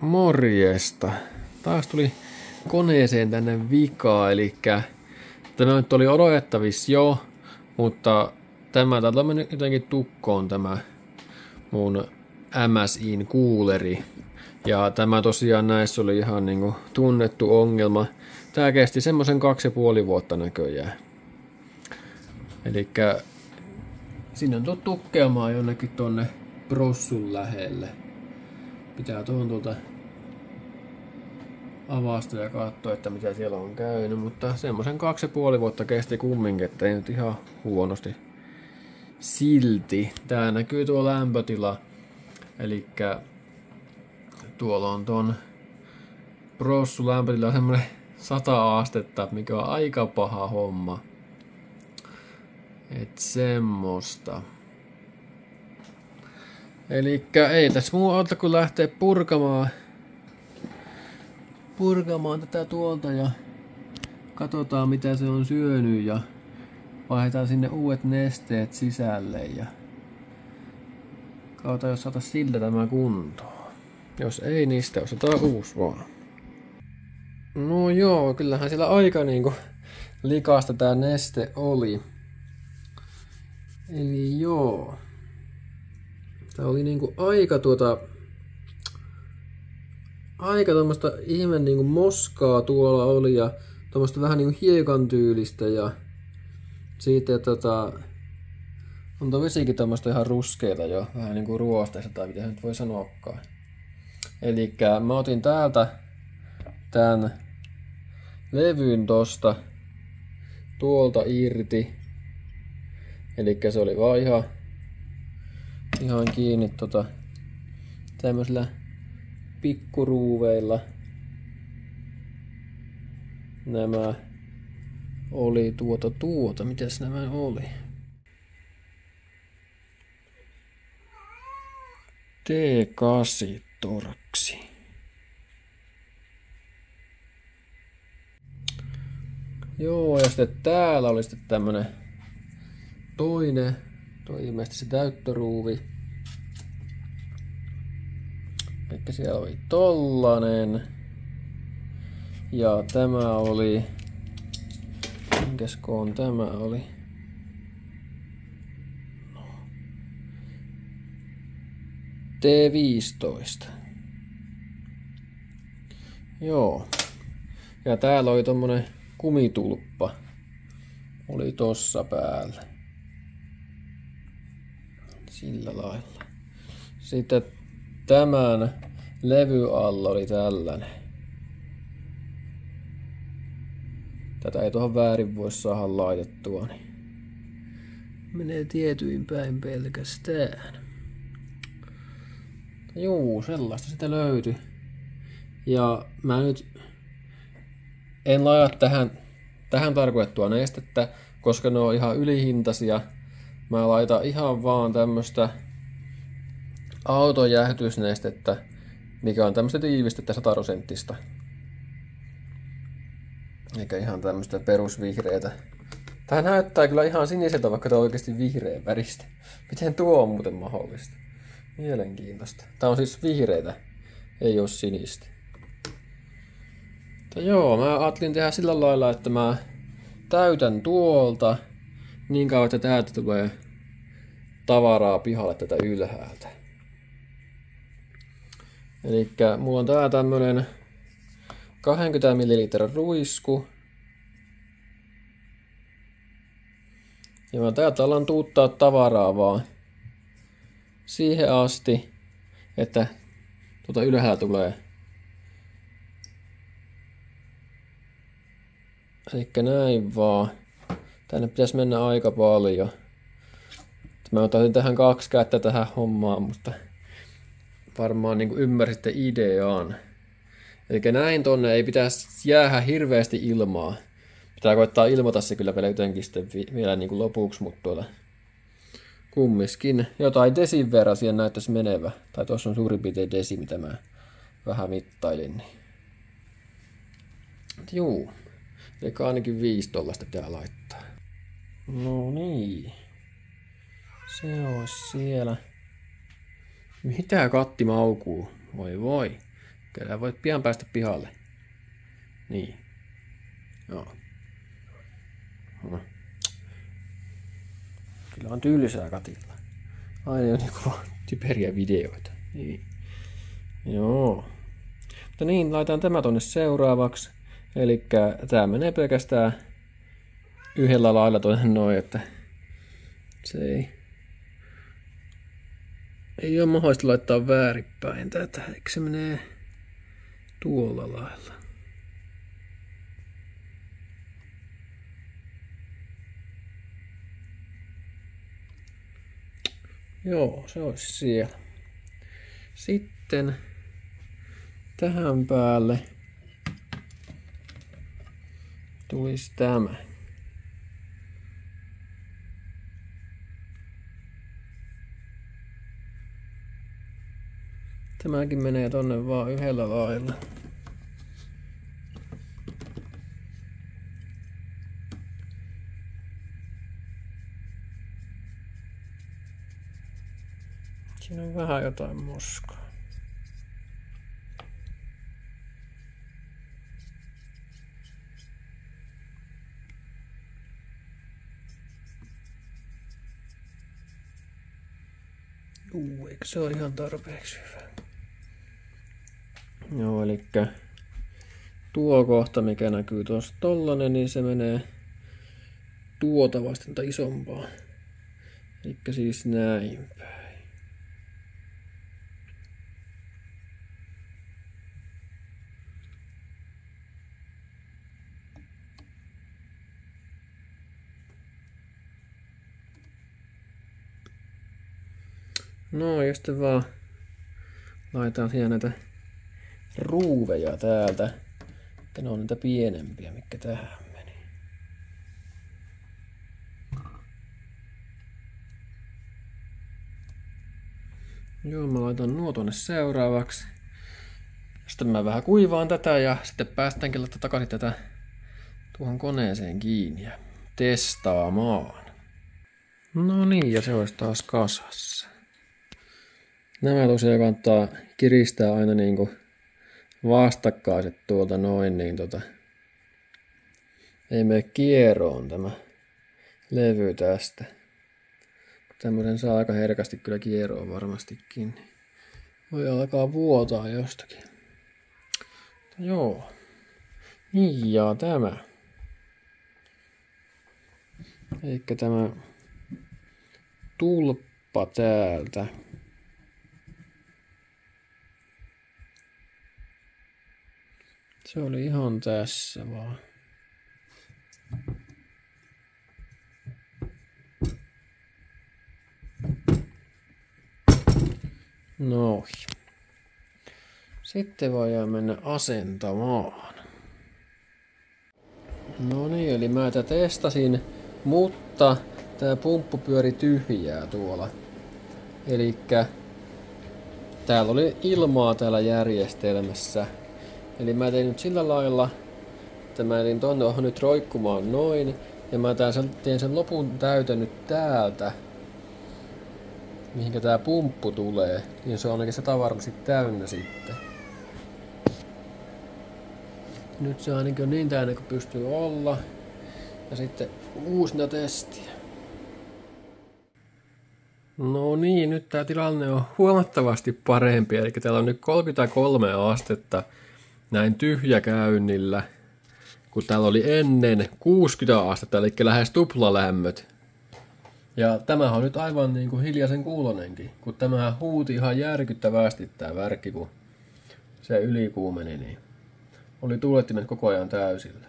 Morjesta. Taas tuli koneeseen tänne vikaa, eli tämä nyt oli odotettavissa jo, mutta tämä täältä on jotenkin tukkoon tämä mun MSIn kuuleri. Ja tämä tosiaan näissä oli ihan niinku tunnettu ongelma. Tää kesti semmoisen kaksi ja puoli vuotta näköjään. Eli sinne on tullut tukkeamaan jonnekin tonne prossun lähelle. Pitää tuohon tuolta avasta ja katsoa, että mitä siellä on käynyt, mutta semmoisen kaksi ja puoli vuotta kesti kumminkin, että ei nyt ihan huonosti silti. Tää näkyy tuo lämpötila, eli tuolla on ton prossu lämpötila semmonen 100 astetta, mikä on aika paha homma. Et semmoista. Eli ei tässä muu auta kun lähtee purkamaan, purkamaan tätä tuolta ja katsotaan mitä se on syönyt ja vaihdetaan sinne uudet nesteet sisälle ja katsotaan jos saata sillä tämä kuntoon. Jos ei, sitten ostetaan uusi vaan. No joo, kyllähän siellä aika niinku likasta tää neste oli. Eli joo. Tää oli niinku aika tuota... Aika tämmöstä ihme niinku moskaa tuolla oli ja tämmöstä vähän niinku hiekan tyylistä ja siitä tota... On tuo vesikin tämmöstä ihan ruskeita jo, vähän niinku ruosteista tai mitä nyt voi sanoakaan. Eli mä otin täältä tän levyn tosta tuolta irti. Eli se oli vaan ihan ihan kiinni tota, tämmöisillä pikkuruuveilla. Nämä oli tuota tuota. Mitäs nämä oli? T8 torksi. Joo, ja sitten täällä oli sitten tämmönen toinen Tuo ilmeisesti se täyttöruuvi. Eli siellä oli tollanen. Ja tämä oli... Minkäs koon tämä oli? No. T15. Joo. Ja täällä oli tommonen kumitulppa. Oli tossa päällä. Sillä lailla. Sitten tämän levy alla oli tällainen. Tätä ei tuohon väärin voi saada laitettua, niin menee tietyin päin pelkästään. Juu, sellaista sitä löytyi. Ja mä nyt en laita tähän, tähän tarkoitettua nestettä, koska ne on ihan ylihintaisia Mä laitan ihan vaan tämmöstä autojähdytysnestettä, mikä on tämmöistä tiivistettä 100 prosenttista. Eikä ihan tämmöistä perusvihreätä. Tää näyttää kyllä ihan siniseltä, vaikka tää on oikeasti vihreä väristä. Miten tuo on muuten mahdollista? Mielenkiintoista. Tää on siis vihreitä, ei oo sinistä. Mutta joo, mä ajattelin tehdä sillä lailla, että mä täytän tuolta niin kauan, että täältä tulee tavaraa pihalle tätä ylhäältä. Eli mulla on tää tämmönen 20 ml ruisku. Ja mä täältä alan tuuttaa tavaraa vaan siihen asti, että tuota ylhäältä tulee. Eli näin vaan. Tänne pitäisi mennä aika paljon. Mä otin tähän kaksi kättä tähän hommaan, mutta varmaan niin ymmärsitte ideaan. Eli näin tonne ei pitäisi jäädä hirveästi ilmaa. Pitää koittaa ilmata se kyllä vielä jotenkin sitten vielä niin kuin lopuksi, mutta tuota, kummiskin jotain desin verran siihen näyttäisi menevä. Tai tuossa on suurin piirtein desi, mitä mä vähän mittailin. Niin. Juu. Eli ainakin viisi tollasta pitää laittaa. No niin. Se on siellä. Mitä katti maukuu? Voi voi. Kyllä voit pian päästä pihalle. Niin. Joo. No. Kyllä on tylsää katilla. Aina on niinku typeriä videoita. Niin. Joo. Mutta niin, laitan tämä tonne seuraavaksi. Eli tämä menee pelkästään yhdellä lailla tonne noin, että se ei, ei ole mahdollista laittaa väärinpäin tätä. Eikö se menee tuolla lailla? Joo, se olisi siellä. Sitten tähän päälle tulisi tämä. Tämäkin menee tonne vaan yhdellä lailla. Siinä on vähän jotain moskaa. Juu, eikö se ole ihan tarpeeksi hyvä? Joo, eli tuo kohta, mikä näkyy tuossa tollanen, niin se menee tuota vasten tai isompaa. Eli siis näin päin. No ja sitten vaan laitetaan siihen näitä ruuveja täältä. Ne on niitä pienempiä, mikä tähän meni. Joo, mä laitan nuo tuonne seuraavaksi. Sitten mä vähän kuivaan tätä ja sitten päästäänkin laittaa takaisin tätä tuohon koneeseen kiinni ja testaamaan. No niin, ja se olisi taas kasassa. Nämä tosiaan kannattaa kiristää aina niin kuin vastakkaiset tuolta noin, niin tota, ei mene kieroon tämä levy tästä. Tämmöisen saa aika herkästi kyllä kieroon varmastikin. Voi alkaa vuotaa jostakin. Joo. Niin ja tämä. Eikä tämä tulppa täältä. Se oli ihan tässä vaan. No. Sitten voidaan mennä asentamaan. No niin, eli mä tätä testasin, mutta tämä pumppu pyöri tyhjää tuolla. Eli täällä oli ilmaa täällä järjestelmässä Eli mä tein nyt sillä lailla, että mä tein tonne on nyt roikkumaan noin, ja mä teen sen lopun täytön nyt täältä, mihinkä tää pumppu tulee, niin se on ainakin sata varmasti täynnä sitten. Nyt se ainakin on niin täynnä kuin pystyy olla. Ja sitten uusinta testiä. No niin, nyt tämä tilanne on huomattavasti parempi. Eli täällä on nyt 33 astetta näin tyhjäkäynnillä, kun täällä oli ennen 60 astetta, eli lähes tuplalämmöt. Ja tämä on nyt aivan niin kuin hiljaisen kuulonenkin, kun tämä huuti ihan järkyttävästi tämä värkki, kun se ylikuumeni, niin oli tuulettimet koko ajan täysillä.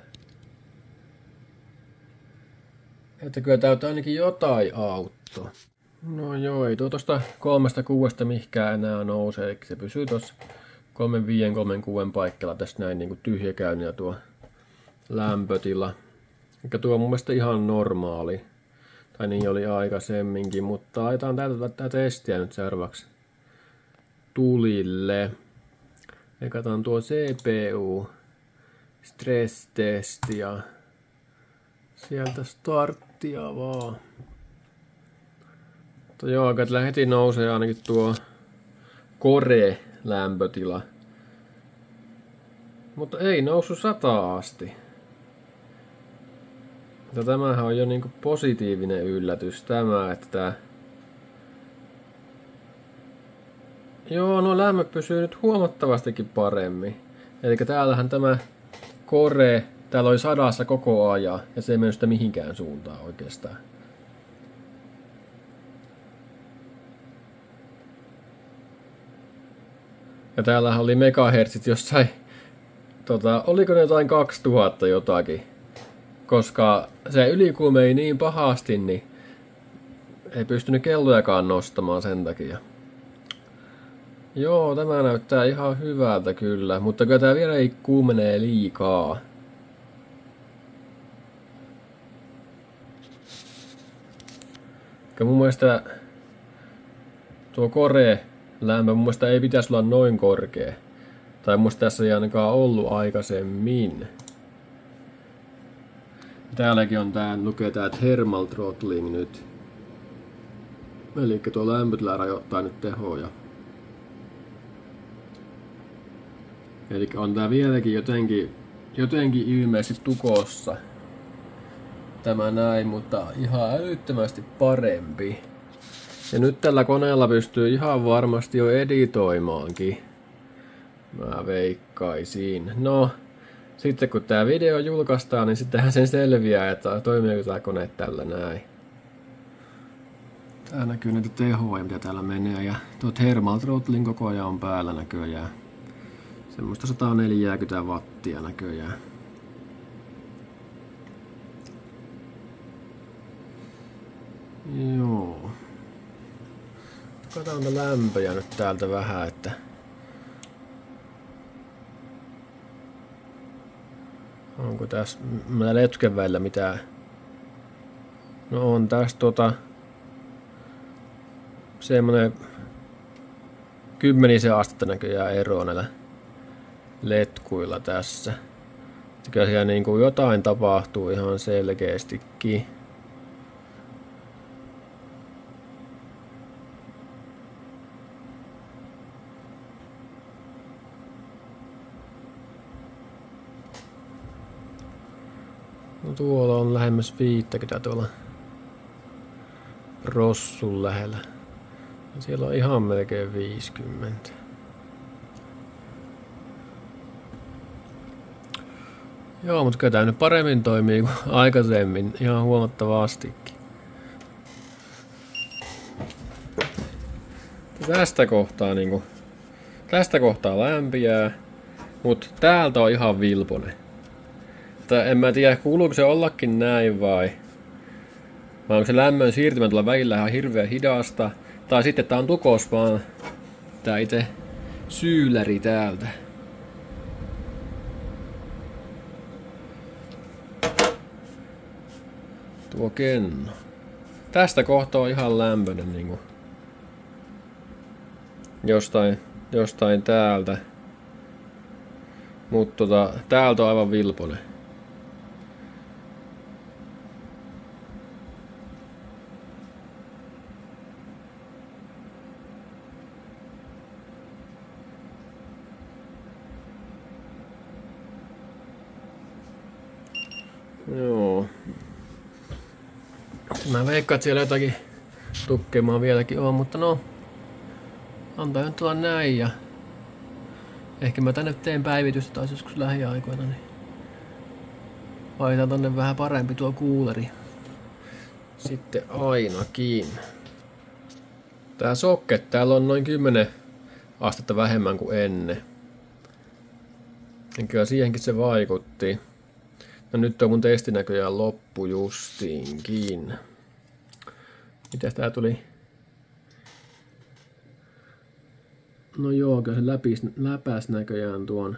Että kyllä täytyy ainakin jotain auttaa. No joo, ei tuo tuosta kolmesta kuudesta mihkään enää nouse, eli se pysyy tuossa 35 36 paikalla tässä näin niin tyhjäkäynniä tuo lämpötila. Mikä tuo on mun mielestä ihan normaali. Tai niin oli aikaisemminkin, mutta laitetaan tätä testiä nyt seuraavaksi tulille. Ja katsotaan tuo CPU stress-testi ja sieltä starttia vaan. Mutta joo, että heti nousee ainakin tuo Core lämpötila. Mutta ei noussut sataa asti. Ja tämähän on jo niinku positiivinen yllätys tämä, että. Joo, no lämmö pysyy nyt huomattavastikin paremmin. Eli täällähän tämä kore, täällä oli sadassa koko ajan, ja se ei mennyt sitä mihinkään suuntaan oikeastaan. Ja täällä oli megahertsit jossain, tota, oliko ne jotain 2000 jotakin. Koska se ylikuumei niin pahasti, niin ei pystynyt kellojakaan nostamaan sen takia. Joo, tämä näyttää ihan hyvältä kyllä, mutta kyllä tämä vielä ei kuumenee liikaa. Ja mun mielestä tuo kore lämpö mun mielestä ei pitäisi olla noin korkea. Tai mun tässä ei ainakaan ollut aikaisemmin. Täälläkin on tää, lukee tää thermal throttling nyt. Eli tuo lämpötila rajoittaa nyt tehoja. Eli on tää vieläkin jotenkin, jotenkin ilmeisesti tukossa. Tämä näin, mutta ihan älyttömästi parempi. Ja nyt tällä koneella pystyy ihan varmasti jo editoimaankin. Mä veikkaisin. No, sitten kun tämä video julkaistaan, niin sittenhän sen selviää, että toimiiko tämä kone tällä näin. Tää näkyy näitä tehoja, mitä täällä menee, ja tuo thermal throttling koko ajan on päällä näköjään. Semmoista 140 wattia näköjään. Joo. Katsotaan lämpöjä nyt täältä vähän, että onko tässä meillä letken välillä mitään no on tässä tota semmonen kymmenisen astetta näköjään eroa näillä letkuilla tässä. Kyllä siellä niin kuin jotain tapahtuu ihan selkeästikin. No tuolla on lähemmäs 50 tuolla Rossun lähellä. Siellä on ihan melkein 50. Joo, mutta kyllä tämä nyt paremmin toimii kuin aikaisemmin, ihan huomattavastikin. Tästä kohtaa niinku, tästä kohtaa lämpiää, mutta täältä on ihan vilponen. Että en mä tiedä, kuuluuko se ollakin näin vai... Vai onko se lämmön siirtymä tuolla välillä ihan hirveän hidasta. Tai sitten tää on tukos vaan tää itse syyläri täältä. Tuo kenno. Tästä kohtaa on ihan lämpöinen niinku. Jostain, jostain täältä. Mutta tota, täältä on aivan vilponen. Joo. Mä veikkaan, että siellä jotakin tukkemaa vieläkin on, mutta no, antaa nyt tulla näin ja ehkä mä tänne teen päivitystä taas joskus lähiaikoina, niin laitan tonne vähän parempi tuo kuuleri. Sitten ainakin. Tää socket, täällä on noin 10 astetta vähemmän kuin ennen. Ja kyllä siihenkin se vaikutti. No nyt on mun testi näköjään loppu justiinkin. Mitäs tää tuli? No joo, kyllä se läpis, läpäs näköjään tuon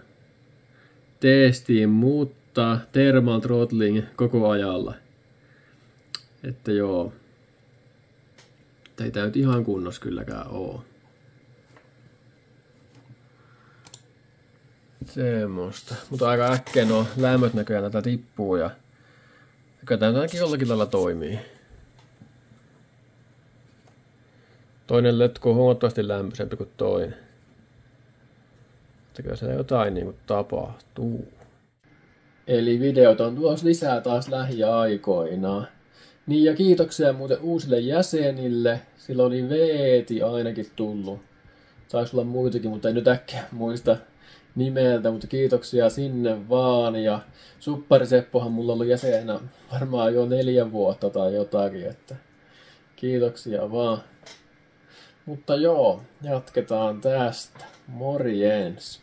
testiin, mutta thermal throttling koko ajalla. Että joo. Ei tää nyt ihan kunnossa kylläkään oo. Semmoista. Mutta aika äkkiä nuo lämmöt näköjään tätä tippuu ja kyllä tämä ainakin jollakin lailla toimii. Toinen letku on huomattavasti lämpöisempi kuin toinen. että se jotain niin kuin tapahtuu. Eli videot on tuossa lisää taas lähiaikoina. Niin ja kiitoksia muuten uusille jäsenille. Sillä oli Veeti ainakin tullut. Taisi olla muitakin, mutta en nyt äkkiä muista nimeltä, mutta kiitoksia sinne vaan. Ja Suppari Seppohan mulla oli jäsenä varmaan jo neljä vuotta tai jotakin, että kiitoksia vaan. Mutta joo, jatketaan tästä. Morjens.